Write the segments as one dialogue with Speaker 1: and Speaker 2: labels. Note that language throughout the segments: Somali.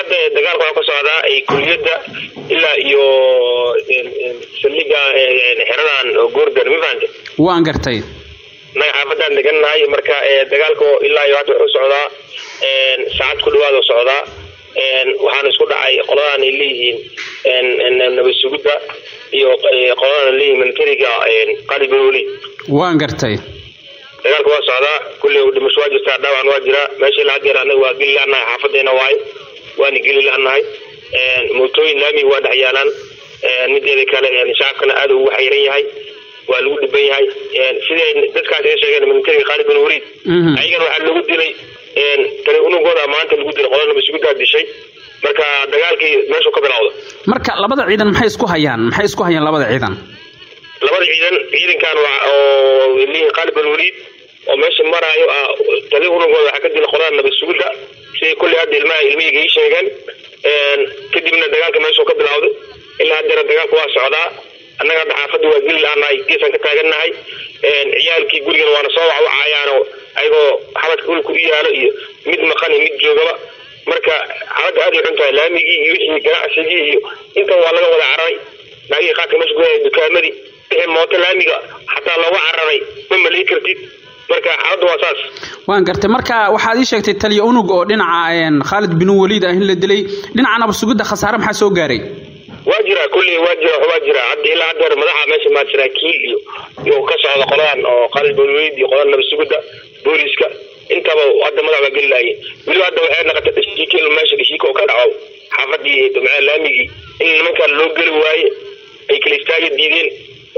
Speaker 1: hadda dagaalka waxaa ka socdaa kuliyadda ilaa iyo saldhiga xeradan goordan ma fahamte
Speaker 2: waan gartay
Speaker 1: naga xaafadaan degannahay marka dagaalka ilaa iyo hadda wuxuu socdaa saacad ku dhawaad oo socdaa waxaana isku dhacay qoladaan ay leeyihiin nabad sugidda iyo qoladaan leeyihiin militariga qalibin weli.
Speaker 2: Waan gartay
Speaker 1: dagaalka waa socdaa kulley dhimasho waa jirtaa dhaawacan waa jiraa meesha ilaa hadeer anaga waa geli laanahay xaafadeena waaye waana geli laanahay mootooyin laamiga waa dhex yaalaan. Mideeda kale shacabkana aada ugu xayran yahay. Waa lagu dhiban yahay. Siday dadkaas ay sheegeen militariga khaalid bin waliid? Ayagana waxaa lagu dilay unugooda maanta lagu dilay qolada nabadsugidaa dishay. Marka dagaalkii meeshuu ka bilowda
Speaker 2: marka labada ciidan maxay isku hayaan? Maxay isku hayaan labada ciidan?
Speaker 1: Labada ciidan ciidankan waa oo khaalid bin waliid oo meesha maraayo ah tali unugooda waxaa ka dilay qolada kulli hadda ilmaha ilmihayga ii sheegeen kadibna dagaalka meeshuu ka bilowday. Ilaa haddeera dagaalka waa socdaa. Annaga hadda xaafadda waa geli laanahay geesaan ka taagannahay ciyaalkii gurigana waana soo wacwacayaanoo ayagoo xabadka guriga u yaalo iyo mid maqan iyo mid joogaba. Marka xaaladda aad ay xun tahay laamigii iyo wixii ganacsigii iyo intan waa laga wada cararay. Naagihii qaadka meesha ku yahay dukaamadii wixii mooto laamiga xataa looga cararay ma malay kartid marka xaaladda waa saas.
Speaker 2: Waan gartay. Marka waxaad ii sheegtay taliya unug oo dhinaca khaalid bin waliid ah in la dilay. Dhinaca nabasugidda khasaare maxaa soo gaaray?
Speaker 1: Waa jira kulley waa jira waa jira. Hadda ilaa haddeer madaxa meesha maa saraakiil iyo iyo ka socda qoladan oo khaalid bin waliid iyo qolada nabasugidda booliska intaba hadda madax baa geli weliba hadda waxay naqatay dhashiika in meesha dhashiika oo ka dhaco. Xaafadii damcee laamigii in nimankaan loo geli waaye ay kala istaaga diideen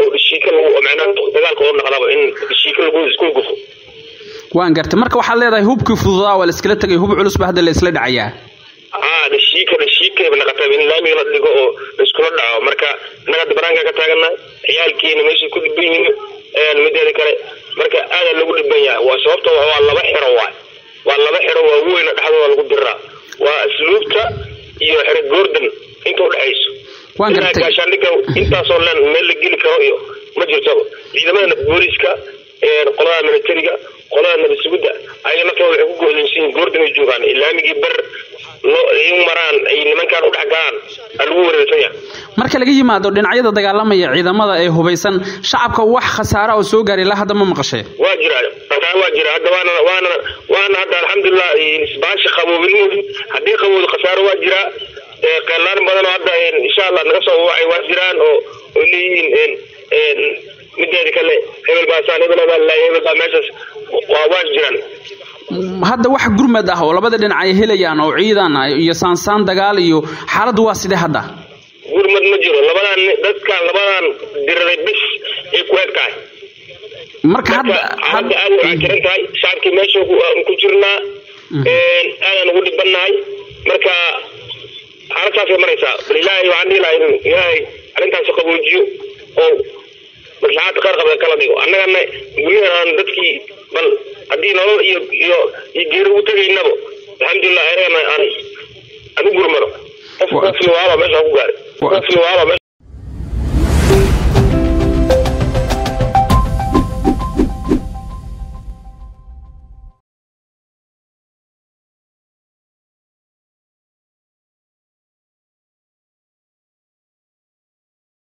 Speaker 1: oo dhashiika lagu macnaha dagaalka oo naqdaba in dhashiika lagu isku gufo
Speaker 2: waan gartay. Marka waxaad leedahay hubkii fududaa waa la iskala tegay hub culus ba hadda la isla dhacayaa.
Speaker 1: Aa dhashiika dhashiikayba naqatay in laamiga la dhigo oo laiskula dhaco. Marka innaga hadda banaanka ka taagana ciyaalkiina meeshay ku dhiban yihiin mideeda kale. Marka aadaa lagu dhiban yahay. Waa sababta waa laba xero waay. Waa laba xero waa weyna dhexdooda lagu diraa. Waa asluubta iyo xero goordan inta udhexayso gaashaandhiga intaasoo len meel la geli karo iyo ma jirtaba ciidamada booliska qolada militariga qolada nabad-sugidda ayaga naftooda waxay ku goodinsiin goordan ay joogaan ilaamigii ber in maraan ay nimankaan udhex galaan aa lagu wareersan yahay
Speaker 2: marka laga yimaado dhinacyada dagaalamaya ciidamada ee hubaysan shacabka wax khasaara oo soo gaaray ilaa hadda ma maqashay
Speaker 1: waa jira khasaare waa jira hadda waana waana waana hadda alxamdulilah isbaasha qaboobin moodid haddii qabowdo khasaare waa jiraa qeelaan badan oo hadda insha allah naga soo wacay waa jiraan oo oo leeyihiin mideeda kale hebel baasaan hebel baa laayay hebel baa meeshaas waa jiraan
Speaker 2: hadda wax gurmad ah oo labada dhinac ay helayaan oo ciidan iyo saansaan dagaal iyo xaaladdu waa sidee hadda?
Speaker 1: Gurmad ma jiro. Labadan dadkan labadan diraday bis ay ku eg tahay
Speaker 2: marka hadda
Speaker 1: hadda aad waxaa jiran tahay shacabkii meesha ku jirnaa aadaan ugu dhibannahay marka xaalad saasay maraysaa. Bal ilaahay waxaan dhihi lahaa in ilaahay arrintaasi qaboojiyo. Oo maslaxaadka qaar qabda kala dhigo. Annagana guryahan aan dadkii bal haddii nolol iyo iyo iyo geeri ugu tegaynaba alxamdulilah anagana aan aan u gurmano qof qofni waaba meesha ku gaaray. qofni waaba meesha